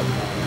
Woo!